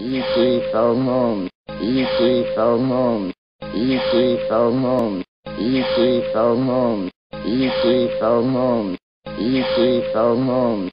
E.T. phone home. E.T. phone home. E.T. phone home. E.T. phone home. E.T. phone home. E.T. phone home.